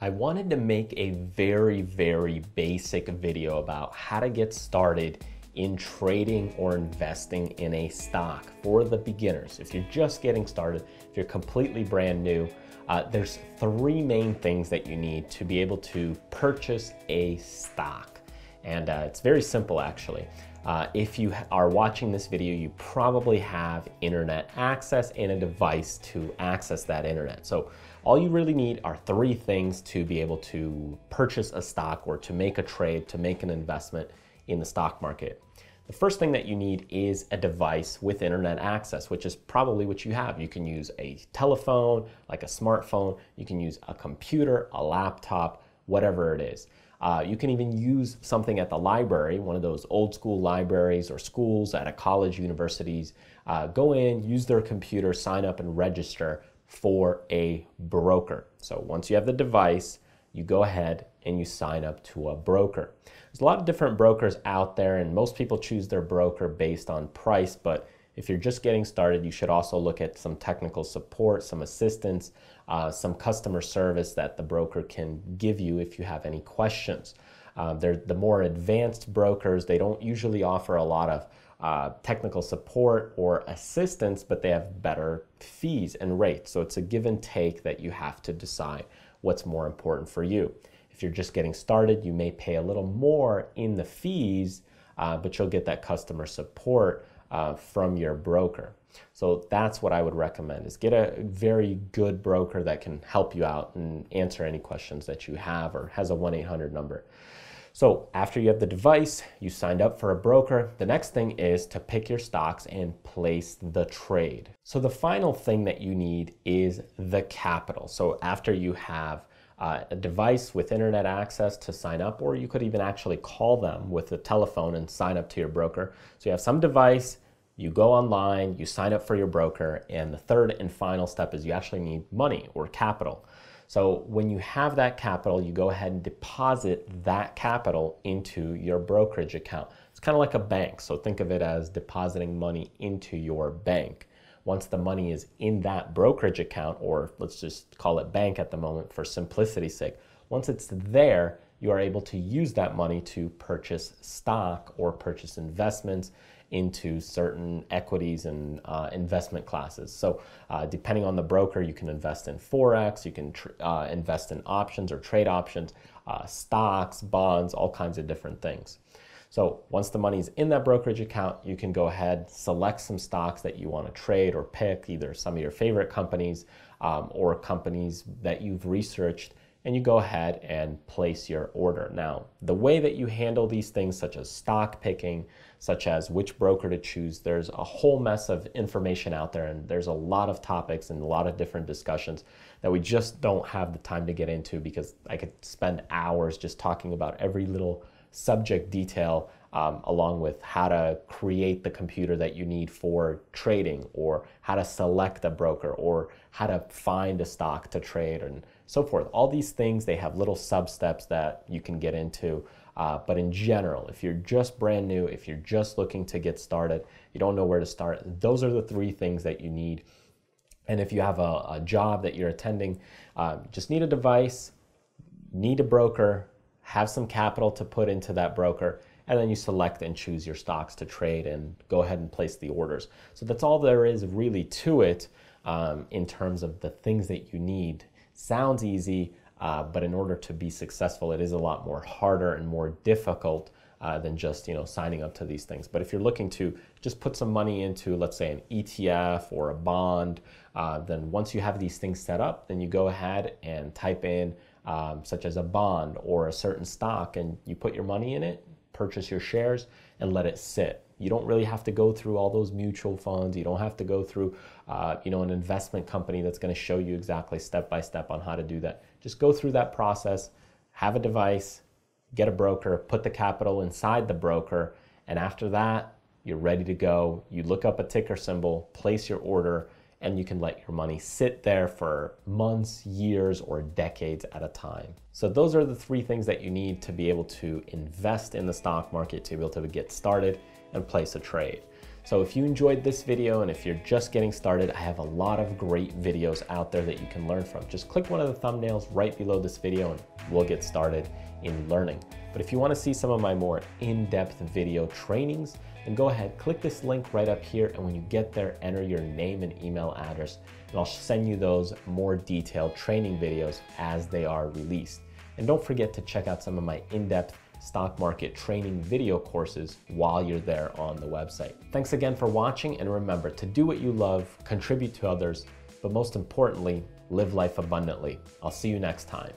I wanted to make a very, very basic video about how to get started in trading or investing in a stock for the beginners. If you're just getting started, if you're completely brand new, uh, there's three main things that you need to be able to purchase a stock. And uh, it's very simple actually. Uh, if you are watching this video, you probably have internet access and a device to access that internet. So all you really need are three things to be able to purchase a stock or to make a trade, to make an investment in the stock market. The first thing that you need is a device with internet access, which is probably what you have. You can use a telephone, like a smartphone, you can use a computer, a laptop, whatever it is. Uh, you can even use something at the library, one of those old school libraries or schools at a college, universities. Uh, go in, use their computer, sign up and register for a broker. So once you have the device, you go ahead and you sign up to a broker. There's a lot of different brokers out there, and most people choose their broker based on price. But if you're just getting started, you should also look at some technical support, some assistance, uh, some customer service that the broker can give you if you have any questions. Uh, the more advanced brokers, they don't usually offer a lot of uh, technical support or assistance, but they have better fees and rates. So it's a give and take that you have to decide what's more important for you. If you're just getting started, you may pay a little more in the fees, uh, but you'll get that customer support uh, from your broker. So that's what I would recommend is get a very good broker that can help you out and answer any questions that you have or has a 1-800 number. So after you have the device, you signed up for a broker, the next thing is to pick your stocks and place the trade. So the final thing that you need is the capital. So after you have uh, a device with internet access to sign up, or you could even actually call them with a telephone and sign up to your broker. So you have some device, you go online, you sign up for your broker, and the third and final step is you actually need money or capital. So when you have that capital, you go ahead and deposit that capital into your brokerage account. It's kind of like a bank. So think of it as depositing money into your bank. Once the money is in that brokerage account, or let's just call it bank at the moment for simplicity's sake, once it's there, you are able to use that money to purchase stock or purchase investments into certain equities and uh, investment classes. So, uh, depending on the broker, you can invest in Forex, you can uh, invest in options or trade options, uh, stocks, bonds, all kinds of different things. So, once the money is in that brokerage account, you can go ahead, select some stocks that you want to trade or pick, either some of your favorite companies um, or companies that you've researched and you go ahead and place your order. Now, the way that you handle these things, such as stock picking, such as which broker to choose, there's a whole mess of information out there, and there's a lot of topics and a lot of different discussions that we just don't have the time to get into because I could spend hours just talking about every little subject detail um, along with how to create the computer that you need for trading or how to select a broker or how to find a stock to trade and so forth. All these things, they have little sub steps that you can get into. Uh, but in general, if you're just brand new, if you're just looking to get started, you don't know where to start, those are the three things that you need. And if you have a, a job that you're attending, uh, just need a device, need a broker, have some capital to put into that broker, and then you select and choose your stocks to trade and go ahead and place the orders. So that's all there is really to it um, in terms of the things that you need. Sounds easy, uh, but in order to be successful, it is a lot more harder and more difficult uh, than just you know signing up to these things. But if you're looking to just put some money into, let's say, an ETF or a bond, uh, then once you have these things set up, then you go ahead and type in um, such as a bond or a certain stock, and you put your money in it, purchase your shares, and let it sit. You don't really have to go through all those mutual funds. You don't have to go through, uh, you know, an investment company that's going to show you exactly step by step on how to do that. Just go through that process. Have a device, get a broker, put the capital inside the broker, and after that, you're ready to go. You look up a ticker symbol, place your order, and you can let your money sit there for months, years, or decades at a time. So those are the three things that you need to be able to invest in the stock market to be able to get started and place a trade. So if you enjoyed this video and if you're just getting started, I have a lot of great videos out there that you can learn from. Just click one of the thumbnails right below this video and we'll get started in learning. But if you wanna see some of my more in-depth video trainings, then go ahead, click this link right up here, and when you get there, enter your name and email address, and I'll send you those more detailed training videos as they are released. And don't forget to check out some of my in-depth stock market training video courses while you're there on the website. Thanks again for watching, and remember to do what you love, contribute to others, but most importantly, live life abundantly. I'll see you next time.